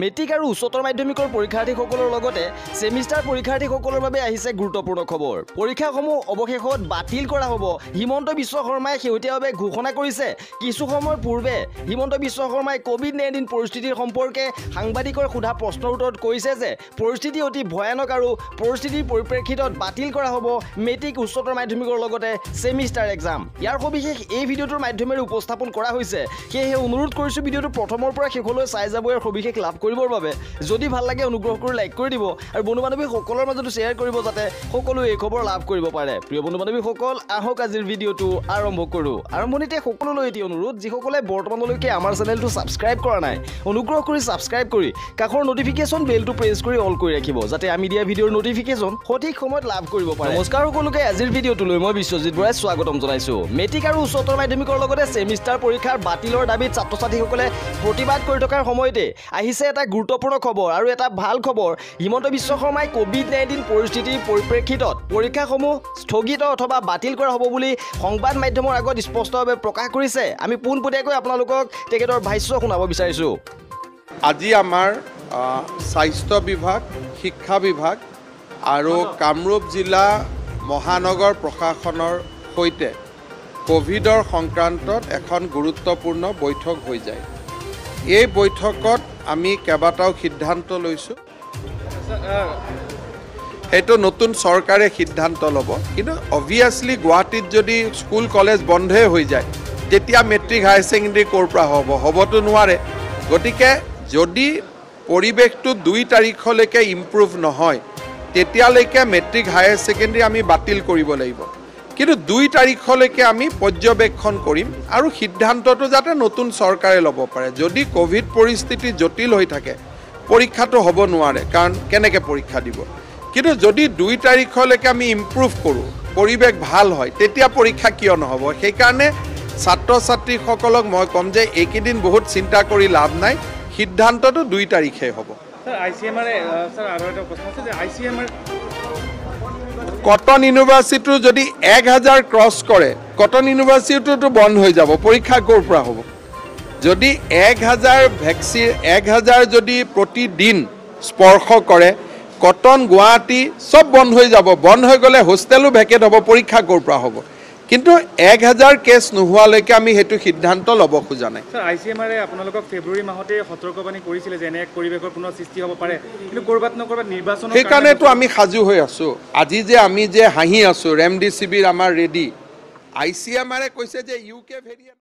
Matric আৰু উচ্চতৰ মাধ্যমিকৰ পৰীক্ষাৰ্থীসকলৰ লগতে ছেমিষ্টাৰ পৰীক্ষাৰ্থীসকলৰ বাবে আহিছে গুৰুত্বপূৰ্ণ খবৰ। পৰীক্ষাসমূহ অৱশেষত বাতিল কৰা হ'ব। হিমন্ত বিশ্ব শৰ্মাই শেহতীয়াভাৱে ঘোষণা কৰিছে। কিছু সময়ৰ পূৰ্বে হিমন্ত বিশ্ব শৰ্মাই ক'ভিড নাইণ্টিন পৰিস্থিতিৰ সম্পৰ্কে সাংবাদিকৰ সোধা প্ৰশ্নৰ উত্তৰত কৈছে যে পৰিস্থিতি অতি ভয়ানক আৰু পৰিস্থিতিৰ পৰিপ্ৰেক্ষিতত বাতিল কৰা হ'ব মেট্ৰিক উচ্চতৰ মাধ্যমিকৰ লগতে ছেমিষ্টাৰ এক্সাম। ইয়াৰ সবিশেষ এই ভিডিঅ'টোৰ মাধ্যমেৰে উপস্থাপন কৰা হৈছে। সেয়েহে অনুৰোধ কৰিছোঁ ভিডিঅ'টো প্ৰথমৰ পৰা শেষলৈ চাই যাব ইয়াৰ সবিশেষ লাভ কৰিবৰ বাবে যদি ভাল লাগে অনুগ্ৰহ কৰি লাইক কৰি দিব আৰু বন্ধু বান্ধৱীসকলৰ মাজতো শ্বেয়াৰ কৰিব যাতে সকলোৱে এই খবৰ লাভ কৰিব পাৰে। প্ৰিয় বন্ধু বান্ধৱীসকল আহক আজিৰ ভিডিঅ'টো আৰম্ভ কৰোঁ। আৰম্ভণিতে সকলোলৈ এটি অনুৰোধ যিসকলে বৰ্তমানলৈকে আমাৰ চেনেলটো ছাবস্ক্ৰাইব কৰা নাই অনুগ্ৰহ কৰি ছাবস্ক্ৰাইব কৰি কাষৰ নটিফিকেশ্যন বেলটো প্ৰেছ কৰি অল কৰি ৰাখিব যাতে আমি দিয়া ভিডিঅ'ৰ নটিফিকেশ্যন সঠিক সময়ত লাভ কৰিব পাৰে। নমস্কাৰ সকলোকে আজিৰ ভিডিঅ'টোলৈ মই বিশ্বজিৎ বৰাই স্বাগতম জনাইছোঁ। মেট্ৰিক আৰু উচ্চতৰ মাধ্যমিকৰ লগতে ছেমিষ্টাৰ পৰীক্ষাৰ বাতিলৰ দাবীত ছাত্ৰ ছাত্ৰীসকলে প্ৰতিবাদ কৰি থকাৰ সময়তে আহিছে এটা গুৰুত্বপূৰ্ণ খবৰ আৰু এটা ভাল খবৰ। হিমন্ত বিশ্ব শৰ্মাই ক'ভিড নাইণ্টিন পৰিস্থিতিৰ পৰিপ্ৰেক্ষিতত পৰীক্ষাসমূহ স্থগিত অথবা বাতিল কৰা হ'ব বুলি সংবাদ মাধ্যমৰ আগত স্পষ্টভাৱে প্ৰকাশ কৰিছে। আমি পোনপটীয়াকৈ আপোনালোকক তেখেতৰ ভাষ্য শুনাব বিচাৰিছোঁ। আজি আমাৰ স্বাস্থ্য বিভাগ শিক্ষা বিভাগ আৰু কামৰূপ জিলা মহানগৰ প্ৰশাসনৰ সৈতে ক'ভিডৰ সংক্ৰান্তত এখন গুৰুত্বপূৰ্ণ বৈঠক হৈ যায়। এই বৈঠকত আমি কেইবাটাও সিদ্ধান্ত লৈছোঁ। সেইটো নতুন চৰকাৰে সিদ্ধান্ত ল'ব। কিন্তু অভিয়াছলি গুৱাহাটীত যদি স্কুল কলেজ বন্ধই হৈ যায় তেতিয়া মেট্ৰিক হায়াৰ ছেকেণ্ডেৰী ক'ৰ পৰা হ'ব? হ'বতো নোৱাৰে। গতিকে যদি পৰিৱেশটো দুই তাৰিখলৈকে ইম্প্ৰুভ নহয় তেতিয়ালৈকে মেট্ৰিক হায়াৰ ছেকেণ্ডেৰী আমি বাতিল কৰিব লাগিব। কিন্তু দুই তাৰিখলৈকে আমি পৰ্যবেক্ষণ কৰিম আৰু সিদ্ধান্তটো যাতে নতুন চৰকাৰে ল'ব পাৰে। যদি ক'ভিড পৰিস্থিতি জটিল হৈ থাকে পৰীক্ষাটো হ'ব নোৱাৰে কাৰণ কেনেকৈ পৰীক্ষা দিব? কিন্তু যদি দুই তাৰিখলৈকে আমি ইম্প্ৰুভ কৰোঁ পৰিৱেশ ভাল হয় তেতিয়া পৰীক্ষা কিয় নহ'ব? সেইকাৰণে ছাত্ৰ ছাত্ৰীসকলক মই ক'ম যে এইকেইদিন বহুত চিন্তা কৰি লাভ নাই সিদ্ধান্তটো দুই তাৰিখে হ'ব। কটন ইউনিভাৰ্চিটিটো যদি এক হাজাৰ ক্ৰছ কৰে কটন ইউনিভাৰ্চিটিটোতো বন্ধ হৈ যাব পৰীক্ষা ক'ৰ পৰা হ'ব? যদি এক হাজাৰ ভেকচিন এক হাজাৰ যদি প্ৰতিদিন স্পৰ্শ কৰে কটন গুৱাহাটী চব বন্ধ হৈ যাব বন্ধ হৈ গ'লে হোষ্টেলো ভেকেট হ'ব পৰীক্ষা ক'ৰ পৰা হ'ব? কিন্তু এক হাজাৰ কেছ নোহোৱালৈকে আমি সেইটো সিদ্ধান্ত ল'ব খোজা নাই। স্যাৰ আইসিএমআৰে আপোনালোকক ফেব্ৰুৱাৰী মাহতে সতৰ্কবাণী কৰিছিলে যে এনে এক পৰিৱেশৰ পুনৰ সৃষ্টি হ'ব পাৰে। কিন্তু ক'ৰবাত ন ক'ৰবাত নিৰ্বাচনৰ সেইকাৰণেতো আমি সাজু হৈ আছোঁ। আজি যে আমি যে হাঁহি আছোঁ ৰেমডিচিভিৰ আমাৰ ৰেডি আই চি এম আৰে কৈছে যে ইউ কে ভেৰিয়েণ্ট